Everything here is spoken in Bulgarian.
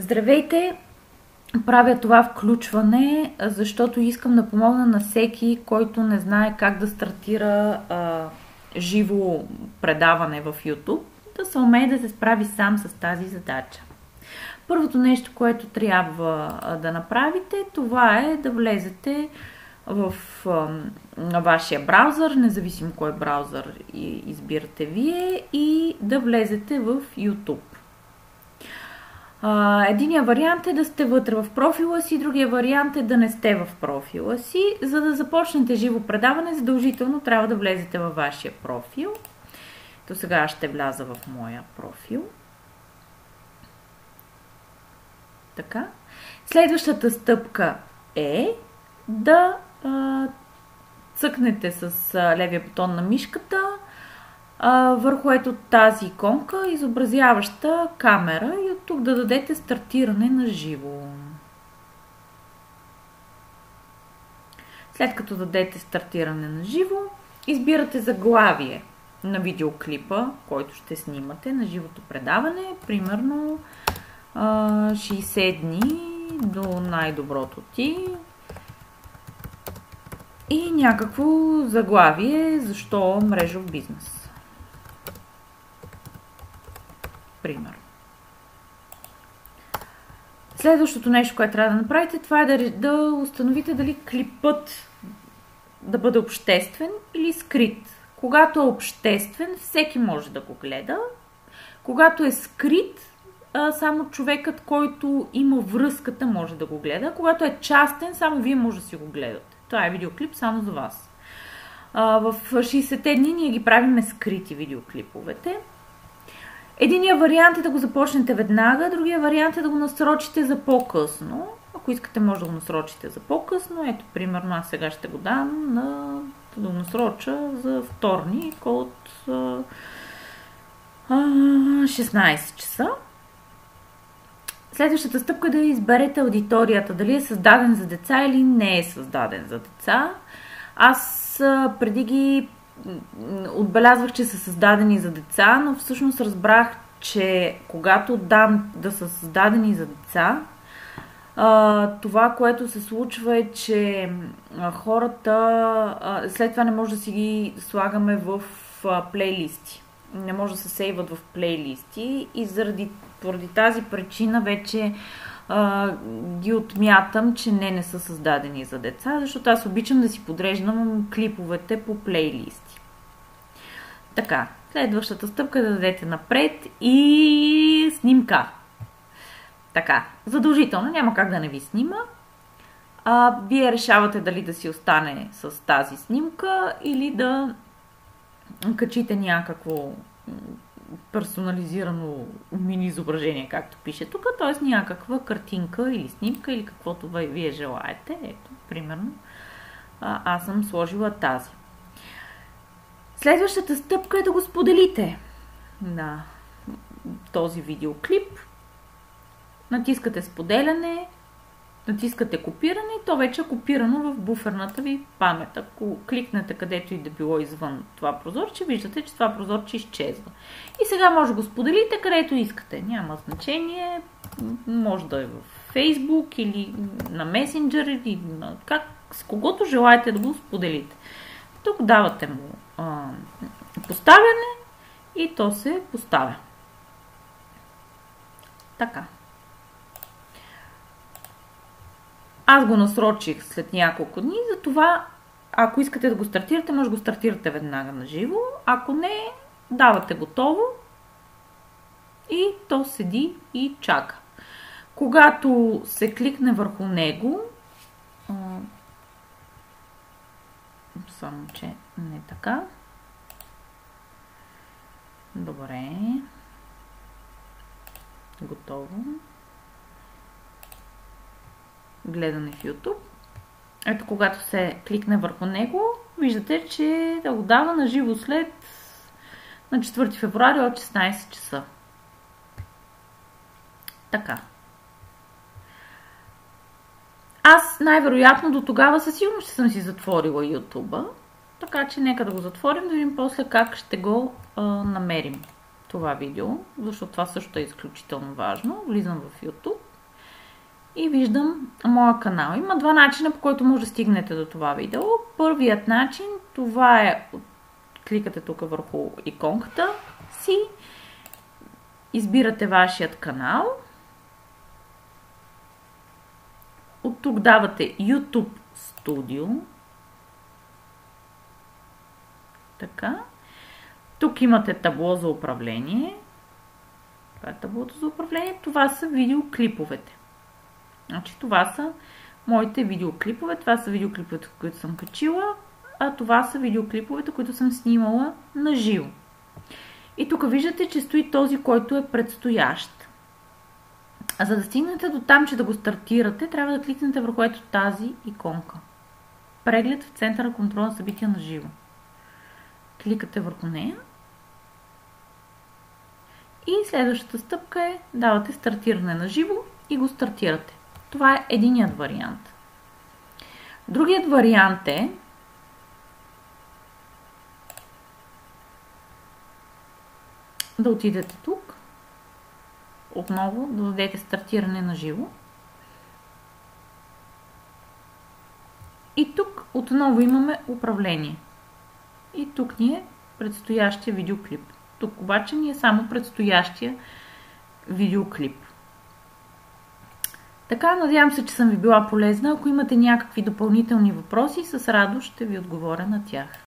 Здравейте! Правя това включване, защото искам да помогна на всеки, който не знае как да стартира а, живо предаване в YouTube, да се умее да се справи сам с тази задача. Първото нещо, което трябва да направите, това е да влезете в а, вашия браузър, независимо кой браузър избирате вие, и да влезете в YouTube. Единият вариант е да сте вътре в профила си, другия вариант е да не сте в профила си. За да започнете живо предаване, задължително трябва да влезете във вашия профил. То сега ще вляза в моя профил. Така. Следващата стъпка е да а, цъкнете с а, левия бутон на мишката върху ето тази иконка, изобразяваща камера и от тук да дадете стартиране на живо. След като дадете стартиране на живо, избирате заглавие на видеоклипа, който ще снимате на живото предаване, примерно 60 дни до най-доброто ти и някакво заглавие защо мрежов бизнес. Пример. Следващото нещо, което трябва да направите, това е да, да установите дали клипът да бъде обществен или скрит. Когато е обществен, всеки може да го гледа. Когато е скрит, само човекът, който има връзката, може да го гледа. Когато е частен, само вие може да си го гледате. Това е видеоклип само за вас. В 60-те дни ние ги правиме скрити видеоклиповете. Единия вариант е да го започнете веднага, другия вариант е да го насрочите за по-късно. Ако искате, може да го насрочите за по-късно. Ето, примерно, аз сега ще го дам на, да го насроча за вторник от а, 16 часа. Следващата стъпка е да изберете аудиторията, дали е създаден за деца или не е създаден за деца. Аз преди ги отбелязвах, че са създадени за деца, но всъщност разбрах, че когато дам да са създадени за деца, това, което се случва е, че хората след това не може да си ги слагаме в плейлисти. Не може да се сейват в плейлисти и заради поради тази причина вече а, ги отмятам, че не, не са създадени за деца, защото аз обичам да си подреждам клиповете по плейлисти. Така, следващата стъпка е да дадете напред и снимка. Така, задължително, няма как да не ви снима. А, вие решавате дали да си остане с тази снимка или да качите някакво персонализирано мини изображение, както пише тук, т.е. някаква картинка или снимка или каквото вие желаете. Ето, примерно, аз съм сложила тази. Следващата стъпка е да го споделите на този видеоклип. Натискате споделяне, натискате копиране и то вече е копирано в буферната ви памет. Ако кликнете където и да било извън това прозорче, виждате, че това прозорче изчезва. И сега може да го споделите където искате. Няма значение. Може да е в Facebook или на Messenger или на как, с когото желаете да го споделите. Тук давате му а, поставяне и то се поставя. Така. Аз го насрочих след няколко дни, затова ако искате да го стартирате, може да го стартирате веднага на живо. Ако не, давате готово и то седи и чака. Когато се кликне върху него, само че не така. Добре. Готово гледане в YouTube. Ето, когато се кликне върху него, виждате, че да го дава на живо след на 4 февруари от 16 часа. Така. Аз най-вероятно до тогава със сигурност ще съм си затворила YouTube, така че нека да го затворим, да видим после как ще го а, намерим. това видео, защото това също е изключително важно. Влизам в YouTube и виждам моя канал. Има два начина, по който може да стигнете до това видео. Първият начин, това е, кликате тук върху иконката си, избирате вашият канал, от тук давате YouTube Studio, така, тук имате табло за управление, това е таблото за управление, това са видеоклиповете. Значи това са моите видеоклипове. Това са видеоклиповете, които съм качила, а това са видеоклиповете, които съм снимала на живо. И тук виждате, че стои този, който е предстоящ. А за да стигнете до там, че да го стартирате, трябва да кликнете върху ето тази иконка. Преглед в центъра контрол на събития на живо. Кликате върху нея. И следващата стъпка е давате стартиране на живо и го стартирате. Това е единият вариант. Другият вариант е да отидете тук, отново да дадете стартиране на живо. И тук отново имаме управление. И тук ни е предстоящия видеоклип. Тук обаче ни е само предстоящия видеоклип. Така, надявам се, че съм ви била полезна. Ако имате някакви допълнителни въпроси, с радост ще ви отговоря на тях.